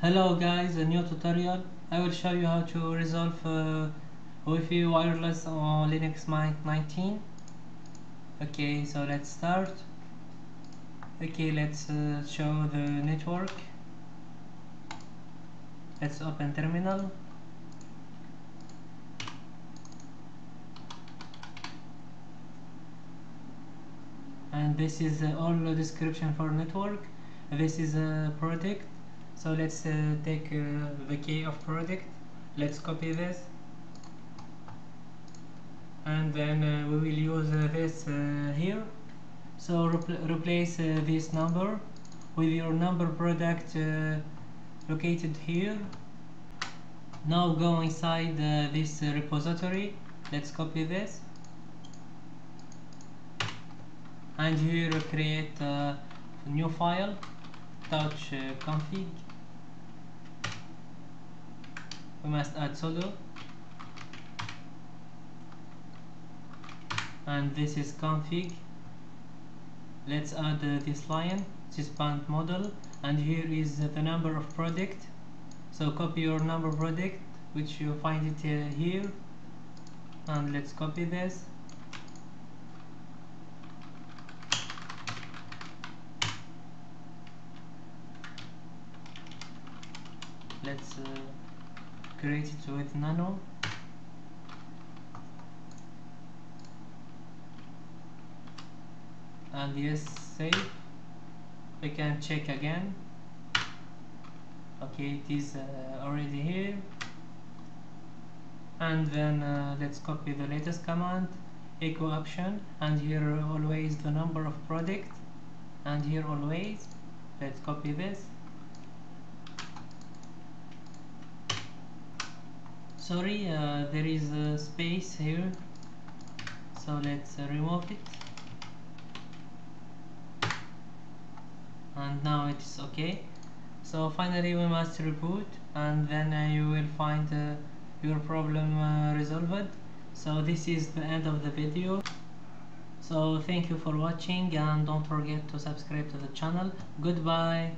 Hello guys, a new tutorial. I will show you how to resolve uh, Wi-Fi wireless on Linux Mint 19. Okay, so let's start. Okay, let's uh, show the network. Let's open terminal. And this is uh, all the description for network. This is a product so let's uh, take uh, the key of product let's copy this. And then uh, we will use uh, this uh, here. So repl replace this number with your number product located here. Now go inside this repository. Let's copy this and here create a new file touch config. We must add sudo. And this is config. Let's add uh, this line this band model. And here is uh, the number of product. So copy your number product which you find it uh, here. And let's copy this let's uh, create it with nano. And yes save. We can check again. Okay it is uh, already here. And then uh, let's copy the latest command echo option. And here always the number of product. And here always let's copy this sorry uh, there is a space here. So let's uh, remove it. And now it's okay. So finally we must reboot and then uh, you will find uh, your problem resolved. So this is the end of the video. So thank you for watching and don't forget to subscribe to the channel. Goodbye